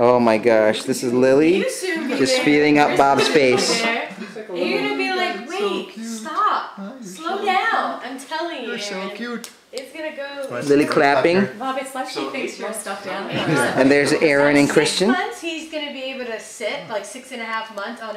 Oh my gosh, this is Lily just feeding up Bob's face. you're gonna be like, wait, stop, slow down. I'm telling you, You're so cute. It's gonna go. Lily clapping. Bob, it's like she thinks you're stuffed animal. And there's Aaron and Six Christian. months, he's gonna be able to sit like six and a half months on